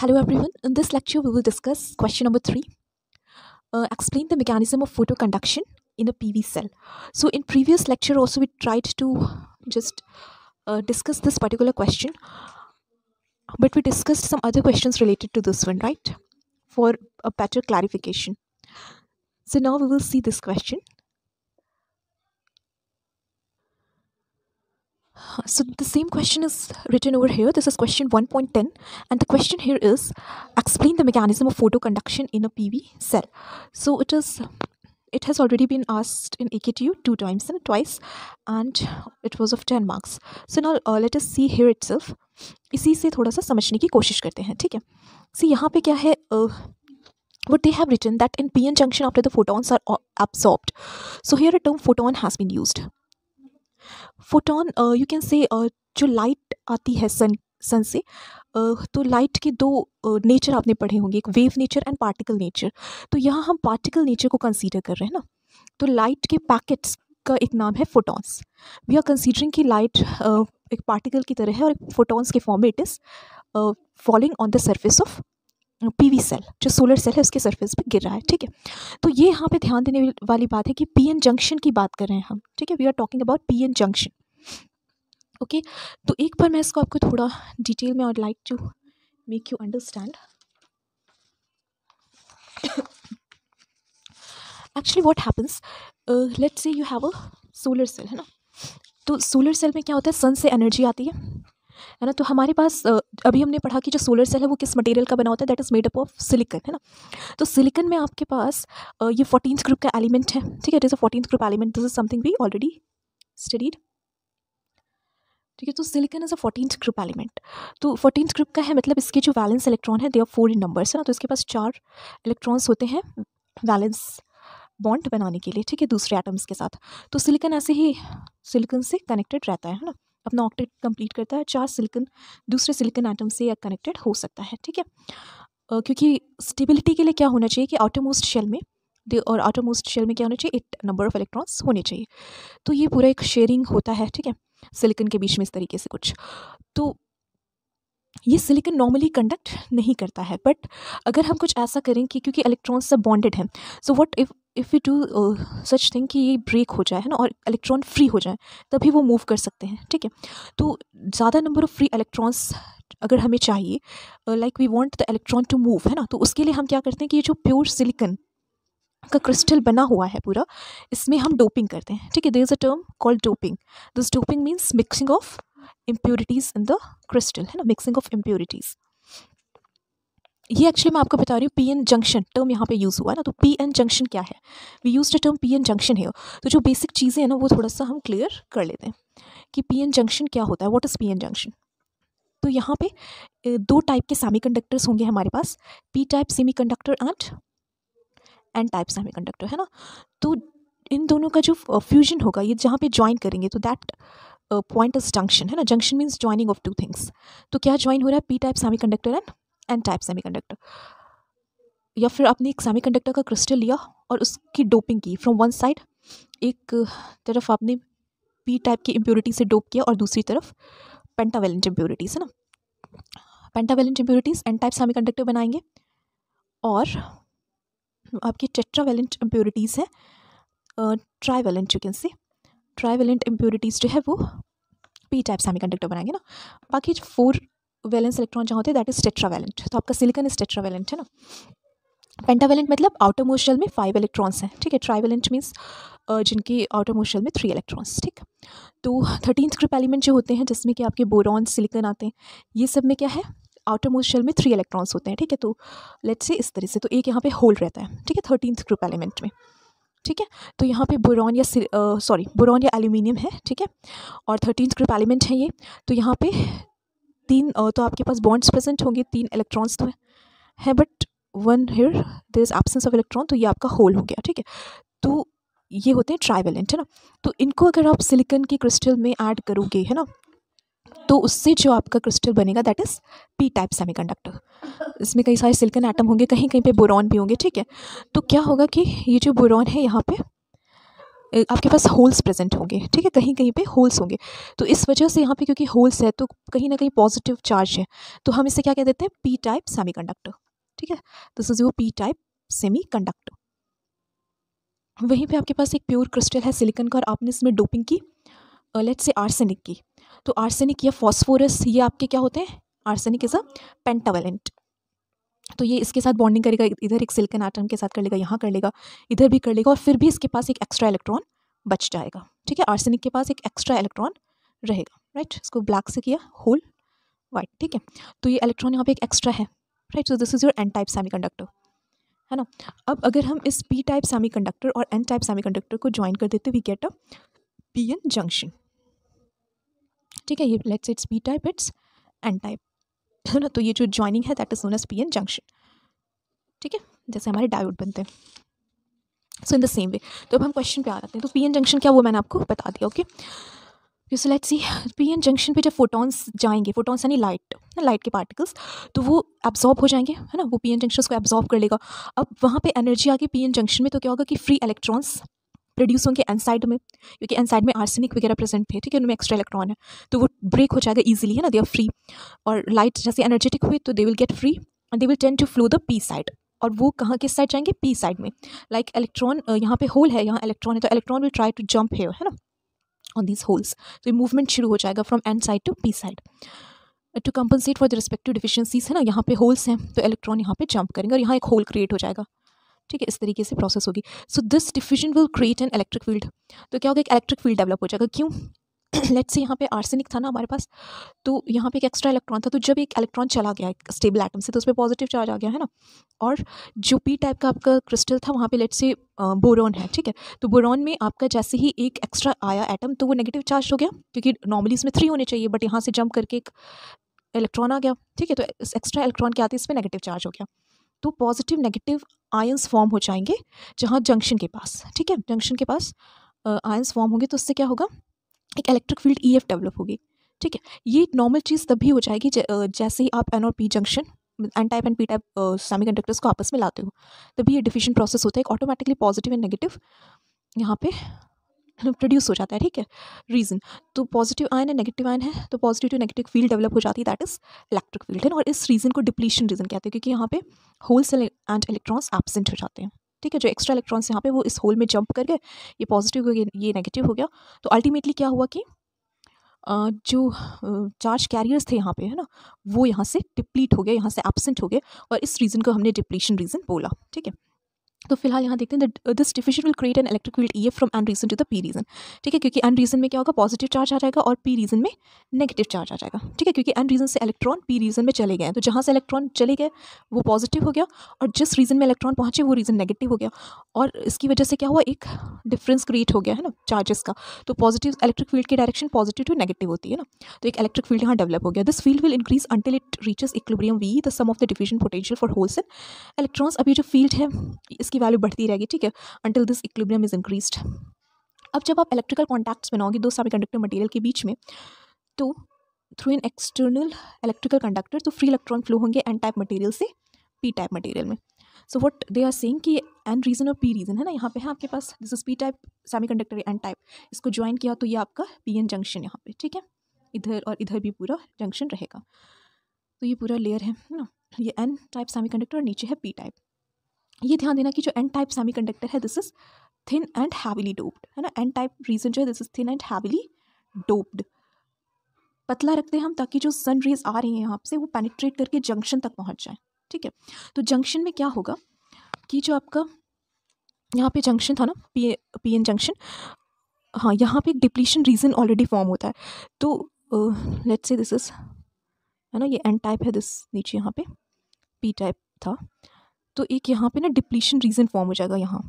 Hello everyone. In this lecture, we will discuss question number three. Uh, explain the mechanism of photoconduction in a PV cell. So in previous lecture also we tried to just uh, discuss this particular question, but we discussed some other questions related to this one, right? For a better clarification. So now we will see this question. So the same question is written over here. This is question 1.10 and the question here is explain the mechanism of photoconduction in a PV cell. So it is it has already been asked in AKTU two times and twice and it was of 10 marks. So now uh, let us see here itself. इसी से थोड़ा सा समझने की कोशिश करते हैं ठीक है सी यहाँ पे क्या है uh, what they have written that in p-n junction after the photons are absorbed so here a term photon has been used photon you can say जो लाइट आती है सन सन से तो लाइट के दो नेचर आपने पढ़े होंगे, एक wave nature and particle nature तो यहाँ हम पार्टिकल नेचर को कंसीडर कर रहे हैं ना? तो लाइट के पैकेट्स का एक नाम है फोटॉन्स वी आर कंसीडरिंग कि लाइट एक पार्टिकल की तरह है और फोटॉन्स के फॉर्म में it is following on the surface of PV cell जो सोलर सेल है उसके सरफेस पे गिर रहा है, ठीक है? तो ये यहाँ पे ध्यान देने वाली बात है कि पीएन जंक्शन की बात कर रहे हैं हम, ठीक है? We are talking about PN junction okay तो एक बार मैं इसको आपको थोड़ा डिटेल में और like to make you understand actually what happens let's say you have a solar cell है ना? तो सोलर सेल में क्या होता है? सन से एनर्जी आती है है ना? तो हमारे पास अभी हमने पढ़ा कि जो सोलर सेल है वो किस मटेरियल का बना होता है? That is made up of silicon है ना? तो सिलिकन में आपके पास ये फोर्टीन ग्रुप का एलिमेंट है, ठीक है? It is a fourteen group element this is something we already studied ठीक है तो silicon is a fourteen group element तो फोर्टीन ग्रुप का है मतलब इसके जो वैलेंस इलेक्ट्रॉन है they are four in numbers है ना? तो इसके पास चार इलेक्ट्रॉन्स होते हैं वैलेंस बॉन्ड बनाने के लिए, ठीक है, दूसरे एटम्स के साथ। तो सिलिकन ऐसे ही सिलिकन से कनेक्टेड रहता है ना? अपना ऑक्टेट कंप्लीट करता है, चार सिलिकन दूसरे सिलिकन आइटम से कनेक्टेड हो सकता है, ठीक है? क्योंकि स्टेबिलिटी के लिए क्या होना चाहिए कि आउटरमोस्ट शेल में और आउटरमोस्ट शेल में क्या होना चाहिए? एट नंबर ऑफ़ इलेक्ट्रॉन्स होने चाहिए। तो ये पूरा एक शेयरिंग होता है, ठीक है? सिलिकन के बीच में इस तरीके से कुछ। तो ये सिलिकन नॉर्मली कंडक्ट नहीं करता है बट अगर हम कुछ ऐसा करें कि क्योंकि इलेक्ट्रॉन्स सब बॉन्डेड हैं so what if if you do such thing कि ये ब्रेक हो जाए, है ना, और इलेक्ट्रॉन फ्री हो जाए, तभी वो मूव कर सकते हैं, ठीक है? तो ज़्यादा नंबर ऑफ़ फ्री इलेक्ट्रॉन्स अगर हमें चाहिए like we want the electron to move है ना तो उसके लिए हम क्या करते हैं कि ये जो प्योर सिलिकन का क्रिस्टल बना हुआ है पूरा, इसमें हम डोपिंग करते हैं। ठीक है there is a term called doping this doping means mixing of impurities in the crystal है ना? मिक्सिंग ऑफ़ इम्प्योरिटीज़ ये एक्चुअली मैं आपको बता रही हूँ पी एन जंक्शन टर्म यहाँ पे यूज़ हुआ है ना? तो पी एन जंक्शन क्या है? We use the term P N junction है तो जो बेसिक चीज़ें हैं ना, वो थोड़ा सा हम क्लियर कर लेते हैं कि पी एन जंक्शन क्या होता है? What is P N junction तो यहाँ पे दो टाइप के सेमी होंगे हमारे पास P type semi conductor and type semi conductor है ना? तो इन दोनों का जो फ्यूजन होगा, ये जहाँ पे ज्वाइन करेंगे तो दैट पॉइंट इज़ जंक्शन है ना? Junction means joining of two things तो क्या ज्वाइन हो रहा है? P type semi conductor and N type semiconductor या फिर आपने एक सेमीकंडक्टर का क्रिस्टल लिया और उसकी डोपिंग की। फ्रॉम वन साइड एक तरफ़ आपने पी टाइप की इम्प्योरिटी से डोप किया और दूसरी तरफ़ पेंटावेलेंट इम्प्योरिटीज़ है ना? Pentavalent impurities N type semiconductor बनाएँगे और आपकी टेट्रावेलेंट इम्प्योरिटीज़ है। Trivalent you can say trivalent impurities जो है वो पी टाइप सेमीकंडक्टर बनाएँगे ना। बाकी फोर वैलेंस इलेक्ट्रॉन जहाँ होते हैं दैट इज़ टेट्रावेलेंट तो आपका सिलिकन इज़ टेट्रावेलेंट है ना? पेंटावेलेंट मतलब आउटर मोशल में फाइव इलेक्ट्रॉन्स हैं, ठीक है? ट्राइवेलेंट मीन्स जिनकी आउटर मोशल में थ्री इलेक्ट्रॉन्स ठीक? तो थर्टीन ग्रुप एलिमेंट जो होते हैं, जिसमें कि आपके बोरॉन सिलिकन आते हैं, ये सब में क्या है? आउटर मोस्ट शेल में थ्री इलेक्ट्रॉन्स होते हैं, ठीक है? तो लेट्स से इस तरह से तो एक यहाँ पे होल रहता है, ठीक है? थर्टीन ग्रुप एलिमेंट में, ठीक है? तो यहाँ पे बोरॉन या सॉरी बोरॉन या एल्यूमिनियम है, ठीक है? और थर्टीन ग्रुप एलिमेंट है ये तो यहाँ पे तीन तो आपके पास बॉन्ड्स प्रेजेंट होंगे, तीन इलेक्ट्रॉन्स तो है but one here there is absence of electron तो ये आपका होल हो गया, ठीक है? तो ये होते हैं ट्राइवेलेंट है ना? तो इनको अगर आप सिलिकन के क्रिस्टल में ऐड करोगे, है ना? तो उससे जो आपका क्रिस्टल बनेगा that is P type semiconductor इसमें कई सारे सिलिकन एटम होंगे कहीं कहीं पे बोरॉन भी होंगे, ठीक है? तो क्या होगा कि ये जो बोरॉन है यहाँ पे आपके पास होल्स प्रेजेंट होंगे, ठीक है? कहीं कहीं पे होल्स होंगे। तो इस वजह से यहाँ पे क्योंकि होल्स है तो कहीं ना कहीं पॉजिटिव चार्ज है तो हम इसे क्या कह देते हैं? पी टाइप सेमी कंडक्टर ठीक है? This is your P type semi conductor वहीं पे आपके पास एक प्योर क्रिस्टल है सिलिकन का, और आपने इसमें डोपिंग की लेट से आर्सेनिक की। तो आर्सेनिक या फॉस्फोरस ये आपके क्या होते हैं? आर्सेनिक इज़ अ पेंटावेलेंट तो ये इसके साथ बॉन्डिंग करेगा, इधर एक सिल्कन आइटम के साथ कर लेगा, यहाँ कर लेगा, इधर भी कर लेगा और फिर भी इसके पास एक एक्स्ट्रा इलेक्ट्रॉन बच जाएगा। ठीक है? आर्सेनिक के पास एक एक्स्ट्रा इलेक्ट्रॉन रहेगा राइट इसको ब्लैक से किया होल वाइट ठीक है? तो ये इलेक्ट्रॉन यहाँ पे एक एक्स्ट्रा है right so this is your N type semi है ना? अब अगर हम इस पी टाइप सेमी और एन टाइप सेमी को ज्वाइन कर देते we get a P N junction ठीक है, ये let's it's P type it's N type है ना? तो ये जो ज्वाइनिंग है that is known as P N junction ठीक है? जैसे हमारे डायोड बनते हैं। सो इन द सेम वे तो अब हम क्वेश्चन पे आ जाते हैं। तो पी एन जंक्शन क्या वो मैंने आपको बता दिया okay so let's see P N junction पे जब फोटॉन्स जाएँगे फोटॉन्स यानी लाइट लाइट के पार्टिकल्स तो वो एब्जॉर्ब हो जाएँगे, है ना? वो पी एन जंक्शन को एब्जॉर्ब कर लेगा। अब वहाँ पे एनर्जी आ गई पी एन जंक्शन में तो क्या होगा कि फ्री इलेक्ट्रॉन्स प्रोड्यूस होंगे एन साइड में, क्योंकि एन साइड में आर्सेनिक वगैरह प्रेजेंट थे, ठीक है, उनमें एक्स्ट्रा इलेक्ट्रॉन है तो वो ब्रेक हो जाएगा ईजिली है ना दे आर फ्री और लाइट जैसे एनर्जेटिक हुई तो they will get free and they will tend to flow the P side और वो कहाँ किस साइड जाएँगे? पी साइड में. लाइक इलेक्ट्रॉन यहाँ पे होल है, यहाँ इलेक्ट्रॉन है तो electron will try to jump है है ना ऑन दीज होल्स तो ये मूवमेंट शुरू हो जाएगा from N side to P side to compensate for the respective deficiencies है ना, यहाँ पे होल्स हैं तो इलेक्ट्रॉन यहाँ पे जंप करेंगे और यहाँ एक होल क्रिएट हो जाएगा. ठीक है, इस तरीके से प्रोसेस होगी। So this diffusion will create an electric field तो क्या होगा, एक इलेक्ट्रिक फ़ील्ड डेवलप हो जाएगा। क्यों? लेट्स से यहाँ पे आर्सेनिक था ना हमारे पास तो यहाँ पे एक एक्स्ट्रा इलेक्ट्रॉन था। तो जब एक इलेक्ट्रॉन चला गया, एक स्टेबल एटम से तो उस पर पॉजिटिव चार्ज आ गया, है ना? और जो पी टाइप का आपका क्रिस्टल था, वहाँ पे लेट्स से बोरॉन है, ठीक है? तो बोरॉन में आपका जैसे ही एक एक्स्ट्रा आया एटम तो वो नेगेटिव चार्ज हो गया, क्योंकि नॉर्मली इसमें थ्री होने चाहिए बट यहाँ से जंप करके एक इलेक्ट्रॉन आ गया, ठीक है? तो एक्स्ट्रा इलेक्ट्रॉन के आते इसमें नेगेटिव चार्ज हो गया। तो पॉजिटिव नेगेटिव आयंस फॉर्म हो जाएँगे, जहाँ जंक्शन के पास, ठीक है? जंक्शन के पास आयंस फॉर्म होंगे तो उससे क्या होगा? एक इलेक्ट्रिक फ़ील्ड ईएफ डेवलप होगी, ठीक है? ये नॉर्मल चीज़ तभी हो जाएगी जैसे ही आप एन और P junction N type and P type semi conductors को आपस में लाते हो, तभी ये डिफिशन प्रोसेस होता है, एक ऑटोमेटिकली पॉजिटिव एंड नेगेटिव यहाँ पे प्रोड्यूस हो जाता है, ठीक है? रीज़न तो पॉजिटिव आयन है नेगेटिव आयन है तो positive to negative field develop हो जाती है दैट इज़ इलेक्ट्रिक फ़ील्ड है और इस रीज़न को डिप्लीशन रीज़न कहते हैं, क्योंकि यहाँ पे hole cell and electrons absent हो जाते हैं, ठीक है? जो एक्स्ट्रा इलेक्ट्रॉन्स यहाँ पे वो इस होल में जंप कर गए, ये पॉजिटिव हो गया, ये नेगेटिव हो गया। तो अल्टीमेटली क्या हुआ कि जो चार्ज कैरियर्स थे यहाँ पे, है ना? वो यहाँ से डिप्लीट हो गए, यहाँ से एबसेंट हो गए, और इस रीज़न को हमने डिप्लीशन रीज़न बोला, ठीक है? तो फ़िलहाल यहाँ देखते हैं this diffusion will create an electric field E F from N region to the P region ठीक है? क्योंकि एन रीजन में क्या होगा? पॉजिटिव चार्ज आ जाएगा और पी रीजन में नेगेटिव चार्ज आ जाएगा। ठीक है? क्योंकि एन रीजन से इलेक्ट्रॉन पी रीजन में चले गए तो जहाँ से इलेक्ट्रॉन चले गए, वो पॉजिटिव हो गया और जिस रीजन में इलेक्ट्रॉन पहुँचे, वो रीजन नेगेटिव हो गया। और इसकी वजह से क्या हुआ? एक डिफरेंस क्रिएट हो गया है ना चार्जेस का। तो पॉजिटिव इलेक्ट्रिक फ़ील्ड की डायरेक्शन पॉजिटिव टू नेगेटिव होती है ना। तो एक इलेक्ट्रिक फ़ील्ड यहाँ डेवलप हो गया। This field will increase until it reaches equilibrium we the sum of the diffusion potential for holes and electrons अभी जो फ़ील्ड है इसकी वैल्यू बढ़ती रहेगी, ठीक है? Until this equilibrium is increase अब जब आप इलेक्ट्रिकल कॉन्टैक्ट्स बनाओगे दो सेमी कंडक्टर मटीरियल के बीच में तो through an external electrical conductor तो फ्री इलेक्ट्रॉन फ्लो होंगे एन टाइप मटीरियल से पी टाइप मटेरियल में. So what they are saying कि एन रीजन और पी रीजन है ना? यहाँ पे है आपके पास this is P type semi conductor N type इसको ज्वाइन किया तो ये आपका पी एन जंक्शन यहाँ पे, ठीक है? इधर और इधर भी पूरा जंक्शन रहेगा। तो ये पूरा लेयर है ना? ये एन टाइप सेमी कंडक्टर और नीचे है पी टाइप ये ध्यान देना कि जो एन टाइप सेमी कंडक्टर है this is thin and heavily doped है ना? एन टाइप रीजन जो है this is thin and heavily doped पतला रखते हैं हम ताकि जो सन रेज आ रही हैं यहाँ से, वो पेनिट्रेट करके जंक्शन तक पहुँच जाए, ठीक है? तो जंक्शन में क्या होगा कि जो आपका यहाँ पे जंक्शन था ना पी पी एन जंक्शन हाँ यहाँ पे एक डिप्लीशन रीजन ऑलरेडी फॉर्म होता है। तो लेट्स से दिस इज़ है ना, ये एन टाइप है दिस नीचे यहाँ पे पी टाइप था। तो एक यहाँ पे ना डिप्लीशन रीजन फॉर्म हो जाएगा यहाँ,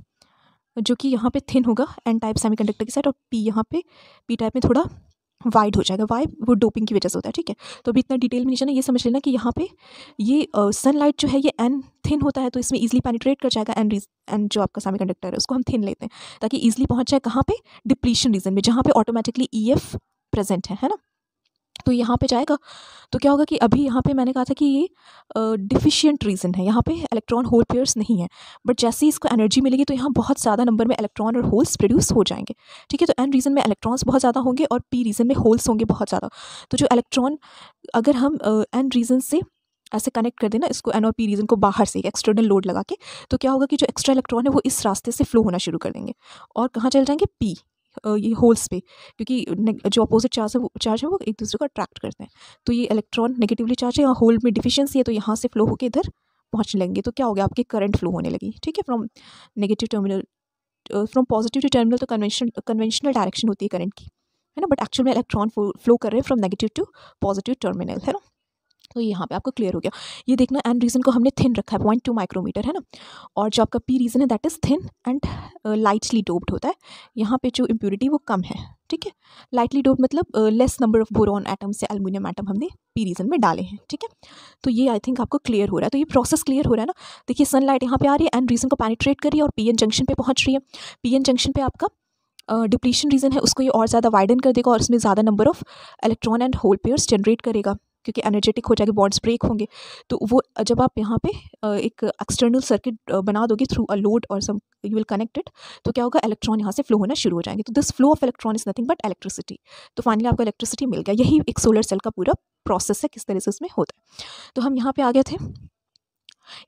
जो कि यहाँ पे थिन होगा एन टाइप सेमीकंडक्टर के साइड और पी यहाँ पे पी टाइप में थोड़ा वाइड हो जाएगा। वाइड वो डोपिंग की वजह से होता है, ठीक है? तो अभी इतना डिटेल में नहीं जाना ये समझ लेना कि यहाँ पे ये सनलाइट जो है ये एन थिन होता है तो इसमें ईजिली पेनिट्रेट कर जाएगा एन एन जो आपका सेमी कंडक्टर है, उसको हम थिन लेते हैं, ताकि ईजिली पहुँच जाए कहाँ पे डिप्लीशन रीजन में, जहाँ पे ऑटोमेटिकली ई एफ़ प्रेजेंट है है ना? तो यहाँ पे जाएगा तो क्या होगा कि अभी यहाँ पे मैंने कहा था कि ये डिफिशियंट रीज़न है। यहाँ पे इलेक्ट्रॉन होल पेयर्स नहीं है बट जैसे ही इसको एनर्जी मिलेगी तो यहाँ बहुत ज़्यादा नंबर में इलेक्ट्रॉन और होल्स प्रोड्यूस हो जाएँगे। ठीक है तो एन रीज़न में इलेक्ट्रॉन्स बहुत ज़्यादा होंगे और पी रीज़न में होल्स होंगे बहुत ज़्यादा। तो जो इलेक्ट्रॉन अगर हम एन रीज़न से ऐसे कनेक्ट कर देना इसको एन और पी रीजन को बाहर से एक्सटर्नल लोड लगा के तो क्या होगा कि जो एक्स्ट्रा इलेक्ट्रॉन है वो इस रास्ते से फ्लो होना शुरू कर देंगे। और कहाँ चल जाएँगे? पी ये होल्स पे, क्योंकि जो अपोजिट चार्ज है वो चार्ज है वो एक दूसरे को अट्रैक्ट करते हैं। तो ये इलेक्ट्रॉन नेगेटिवली चार्ज है, यहाँ होल में डिफिशियंसी है तो यहाँ से फ्लो होकर इधर पहुँचने लगेंगे। तो क्या हो गया? आपके करंट फ्लो होने लगी, ठीक है? From negative terminal from positive to terminal तो कन्वेंशन कन्वेंशनल डायरेक्शन होती है करंट की, है ना? बट एक्चुअल में इलेक्ट्रॉन फ्लो कर रहे हैं from negative to positive terminal है ना? तो यहाँ पे आपको क्लियर हो गया। ये देखना एंड रीजन को हमने थिन रखा है पॉइंट टू माइक्रोमीटर है ना? और जो आपका पी रीजन है that is thin and lightly doped होता है। यहाँ पे जो इम्प्योरिटी वो कम है ठीक है? लाइटली डोप्ड मतलब less number of boron atom से एलमिनियम एटम हमने पी रीजन में डाले हैं ठीक है? तो ये आई थिंक आपको क्लियर हो रहा है। तो ये प्रोसेस क्लियर हो रहा है ना? देखिए सनलाइट यहाँ आ रही है एंड रीजन को पैनिट्रेट करिए और पी एन जंक्शन पे पहुँच रही है। पी एन जंक्शन पे आपका डिप्लीशन uh, रीजन है उसको ये और ज़्यादा वाइडन कर देगा और उसमें ज़्यादा number of electron and hole pairs generate करेगा। क्योंकि एनर्जेटिक हो जाएगी बॉन्ड्स ब्रेक होंगे। तो वो, जब आप यहाँ पे एक एक्सटर्नल सर्किट बना दोगे थ्रू अ लोड और सम यू विल कनेक्टेड तो क्या होगा? इलेक्ट्रॉन यहाँ से फ्लो होना शुरू हो जाएँगे। तो this flow of electron is nothing but electricity तो फाइनली आपको इलेक्ट्रिसिटी मिल गया। यही एक सोलर सेल का पूरा प्रोसेस है, किस तरह से उसमें होता है। तो हम यहाँ पर आ गए थे।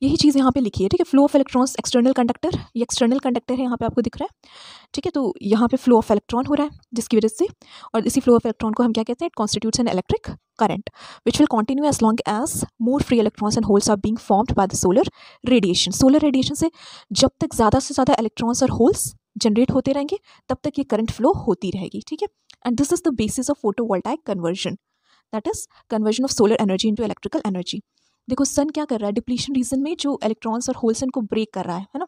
यही चीज़ यहाँ पे लिखी है, ठीक है? Flow of electrons external conductor ये एक्सटर्नल कंडक्टर है यहाँ पे आपको दिख रहा है, ठीक है? तो यहाँ पे फ्लो ऑफ़ इलेक्ट्रॉन हो रहा है, जिसकी वजह से, और इसी फ्लो ऑफ़ इलेक्ट्रॉन को हम क्या कहते हैं? It constitutes an electric current which will continue as long as more free electrons and holes are being formed by the solar radiation solar radiation से जब तक ज़्यादा से ज़्यादा इलेक्ट्रॉन्स और होल्स जनरेट होते रहेंगे, तब तक ये करंट फ्लो होती रहेगी, ठीक है? And this is the basis of photovoltaic conversion that is conversion of solar energy into electrical energy देखो सन क्या कर रहा है? डिप्लीशन रीजन में जो इलेक्ट्रॉन्स और होल्स को ब्रेक कर रहा है है ना?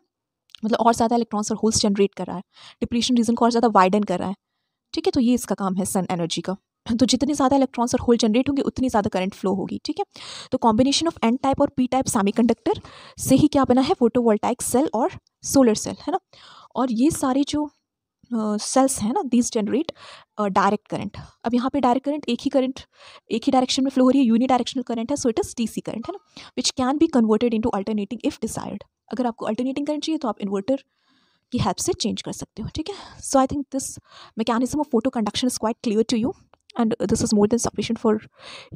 मतलब और ज़्यादा इलेक्ट्रॉन्स और होल्स जनरेट कर रहा है। डिप्लीशन रीजन को और ज़्यादा वाइडन कर रहा है। ठीक है तो ये इसका काम है सन एनर्जी का। तो जितने ज़्यादा इलेक्ट्रॉन्स और होल जनरेट होंगे, उतनी ज़्यादा करंट फ्लो होगी, ठीक है? तो कॉम्बिनेशन ऑफ़ एन टाइप और पी टाइप सेमीकंडक्टर से ही क्या बना है? फोटोवोल्टाइक सेल और सोलर सेल है ना? और ये सारे जो सेल्स हैं ना दीज जनरेट डायरेक्ट करंट अब यहाँ पे डायरेक्ट करंट एक ही करंट एक ही डायरेक्शन में फ्लो हो रही है यूनि डायरेक्शनल करंट है so it is C current है ना? Which can be converted into alternating if decide अगर आपको अल्टरनेटिंग करंट चाहिए तो आप इन्वर्टर की हेल्प से चेंज कर सकते हो, ठीक है? So I think this mechanism of photo conduction is quite clear to you and this is more than sufficient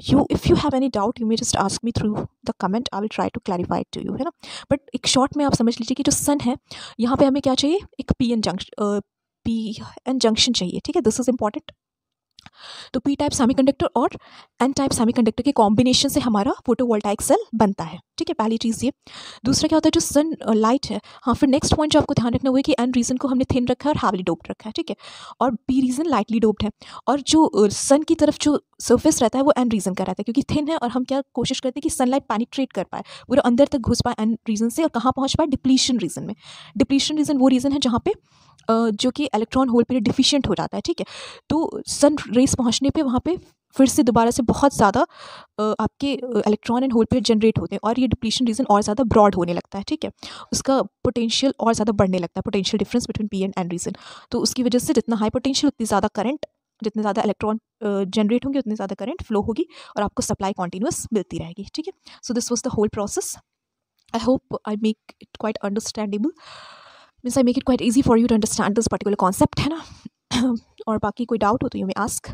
you. If you have any doubt, you may just ask me through the comment. I will try to clarify it to you, है ना? But एक short में आप समझ लीजिए कि जो सन है, यहाँ पे हमें क्या चाहिए? एक P N junction P N junction चाहिए, ठीक है? दिस इज़ इंपॉर्टेंट तो पी टाइप सेमीकंडक्टर और एन टाइप सेमीकंडक्टर के कॉम्बिनेशन से हमारा फोटोवोल्टाइक सेल बनता है, ठीक है? पहली चीज़ ये। दूसरा क्या होता है? जो सन लाइट है हाँ फिर नेक्स्ट पॉइंट जो आपको ध्यान रखना हुआ है कि एन रीजन को हमने थिन रखा है और हैवली डोप्ड रखा है, ठीक है? और बी रीजन लाइटली डोप्ड है। और जो सन की तरफ़ जो सर्फेस रहता है, वो एन रीजन का रहता है, क्योंकि थिन है और हम क्या कोशिश करते हैं कि सनलाइट पेनिट्रेट कर पाए। पूरा अंदर तक घुस पाए एन रीजन से और कहाँ पहुँच पाए? डिप्लीशन रीजन में। डिप्लीशन रीजन वो रीजन है जहाँ पे जो कि इलेक्ट्रॉन होल पे डिफिशियंट हो जाता है, ठीक है? तो सन रेस पहुँचने पर वहाँ पे फिर से दोबारा से बहुत ज़्यादा आपके electron and hole pair generate होते हैं और ये डिप्लीशन रीजन और ज़्यादा ब्रॉड होने लगता है, ठीक है? उसका पोटेंशियल और ज़्यादा बढ़ने लगता है potential difference between P and N region तो उसकी वजह से जितना हाई पोटेंशियल उतनी ज़्यादा करंट जितने ज़्यादा इलेक्ट्रॉन जनरेट होंगे, उतनी ज़्यादा करंट फ्लो होगी और आपको सप्लाई कॉन्टीन्यूस मिलती रहेगी, ठीक है? So this was the whole process I hope I make it quite understandable means I make it quite easy for you to understand this particular concept है ना और बाकी कोई डाउट हो तो यू मे आस्क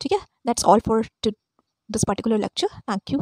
ठीक है that's all for to this particular lecture thank you